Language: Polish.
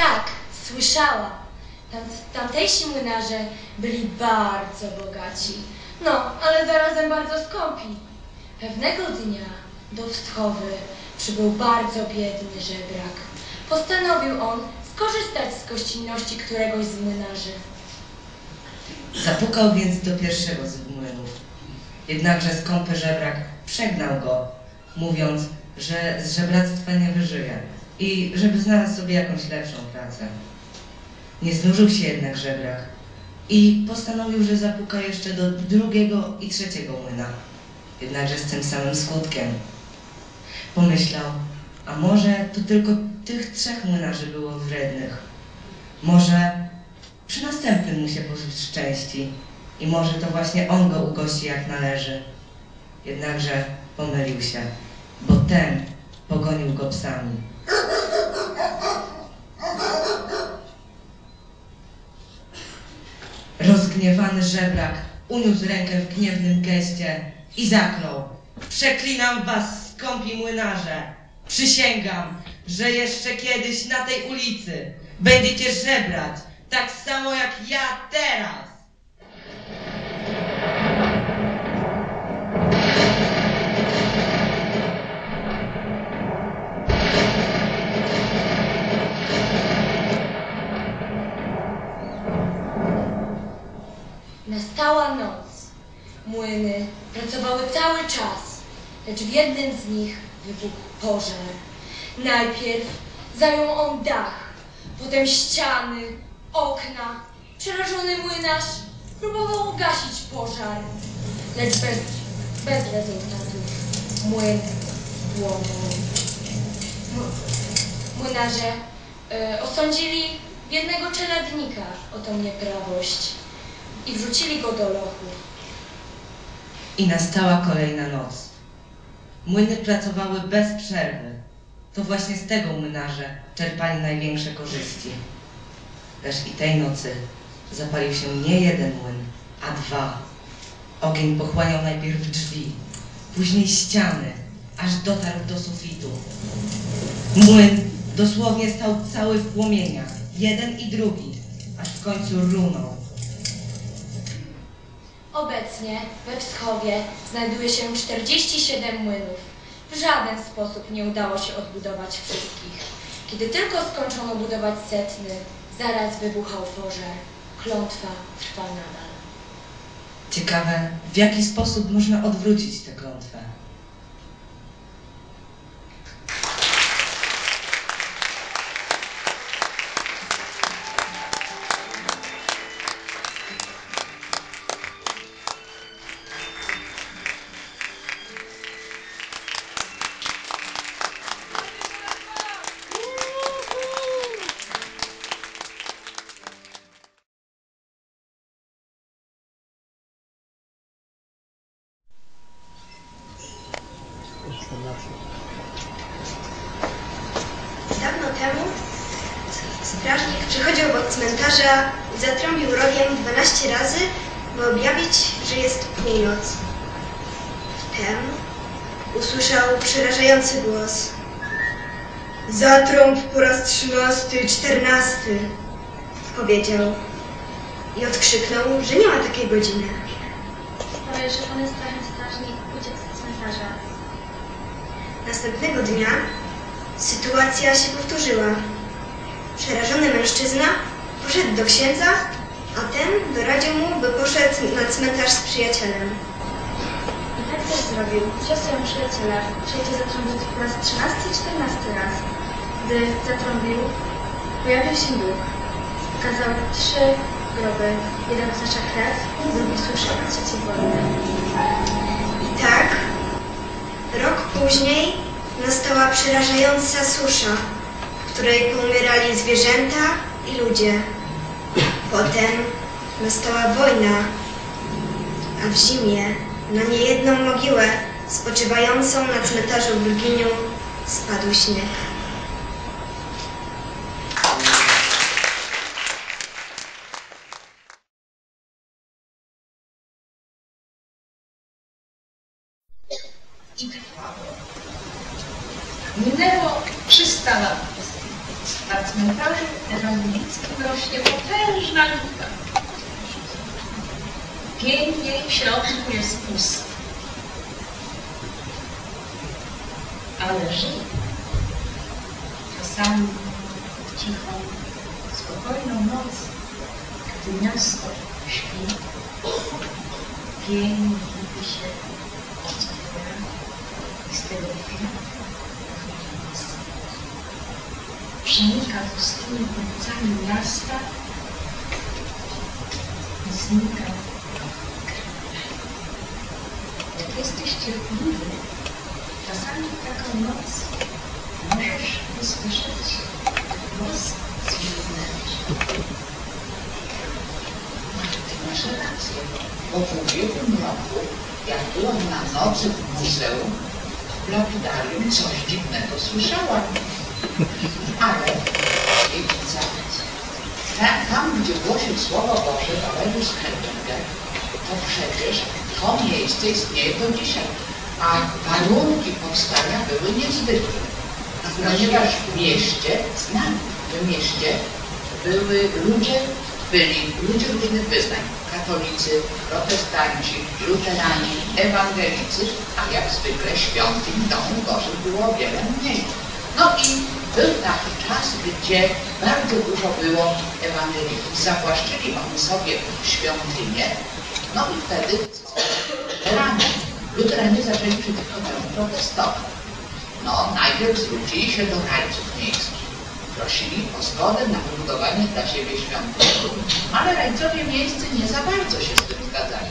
Tak, słyszałam. Tam, tamtejsi młynarze byli bardzo bogaci. No, ale zarazem bardzo skąpi. Pewnego dnia do Wstchowy przybył bardzo biedny żebrak. Postanowił on skorzystać z gościnności któregoś z młynarzy. Zapukał więc do pierwszego z młynów. Jednakże skąpy żebrak przegnał go, mówiąc, że z żebractwa nie wyżyje i żeby znalazł sobie jakąś lepszą pracę. Nie znużył się jednak żebrak i postanowił, że zapuka jeszcze do drugiego i trzeciego młyna. Jednakże z tym samym skutkiem. Pomyślał, a może to tylko tych trzech młynarzy było wrednych. Może przy następnym mu się szczęści i może to właśnie on go ugości jak należy. Jednakże pomylił się, bo ten pogonił go psami. Rozgniewany żebrak uniósł rękę w gniewnym geście i zaklął. Przeklinam was, skąpi młynarze. Przysięgam, że jeszcze kiedyś na tej ulicy będziecie żebrać, tak samo jak ja teraz. Nastała noc. Młyny pracowały cały czas, lecz w jednym z nich wybuchł pożar. Najpierw zajął on dach, potem ściany, okna. Przerażony młynarz próbował ugasić pożar, lecz bez, bez rezultatu. Młyn płonął. Młynarze e, osądzili biednego czeladnika o tą nieprawość i wrzucili go do lochu. I nastała kolejna noc. Młyny pracowały bez przerwy. To właśnie z tego młynarze czerpali największe korzyści. Lecz i tej nocy zapalił się nie jeden młyn, a dwa. Ogień pochłaniał najpierw drzwi, później ściany, aż dotarł do sufitu. Młyn dosłownie stał cały w płomieniach, jeden i drugi, aż w końcu runął. Obecnie we Wschowie znajduje się 47 młynów. W żaden sposób nie udało się odbudować wszystkich. Kiedy tylko skończono budować setny, zaraz wybuchał pożar. Klątwa trwa nadal. Ciekawe, w jaki sposób można odwrócić tę klątwę. Dawno temu strażnik przychodził obok cmentarza i zatrąbił rogiem 12 razy, by objawić, że jest północ. Wtem usłyszał przerażający głos. Zatrąb po raz trzynasty, czternasty, powiedział. I odkrzyknął, że nie ma takiej godziny. Podejrzewany strachem strażnik uciekł z cmentarza. Następnego dnia sytuacja się powtórzyła. Przerażony mężczyzna poszedł do księdza, a ten doradził mu, by poszedł na cmentarz z przyjacielem. I tak też zrobił. Siostrę przyjaciela przyjaciel zatrąbił po raz 13 i 14 raz. Gdy zatrąbił, pojawił się duch. Pokazał trzy groby. Jeden oznacza krew, drugi susza, a trzeci wojnę. I tak, rok później nastała przerażająca susza, w której poumierali zwierzęta i ludzie. Potem nastała wojna, a w zimie na niejedną mogiłę spoczywającą na cmentarzu w Lubiniu spadł śnieg. Minęło 300 lat. Na cmentarzu ewangelickim rośnie potężna lipa. Pięknie w środku jest pusto. Ale żyje. Czasami cichą, spokojną noc, gdy miasto śpi, pień lipy się otwiera i z tego kwiatu. Przenika pustymi ulicami miasta i znika. Jak jesteś cierpliwy, czasami w taką noc możesz usłyszeć głos z wnętrza. Ty masz rację, bo w ubiegłym roku, jak byłam na nocy w muzeum, w lapidarium coś dziwnego słyszałam. Ale, tam, gdzie głosił Słowo Boże Waleriusz Hellinger, to przecież to miejsce istnieje do dzisiaj, a warunki powstania były niezwykłe. Ponieważ w mieście, znam, w mieście były ludzie, byli ludzie różnych wyznań. Katolicy, protestanci, luterani, ewangelicy, a jak zwykle świątyń domu Bożym było wiele mniej. No i był taki czas, gdzie bardzo dużo było ewangelików. Zawłaszczyli oni sobie świątynię, no i wtedy luteranie, luteranie zaczęli przeciwko protestować. No, najpierw zwrócili się do rajców miejskich. Prosili o zgodę na wybudowanie dla siebie świątyni. Ale rajcowie miejscy nie za bardzo się z tym zgadzali.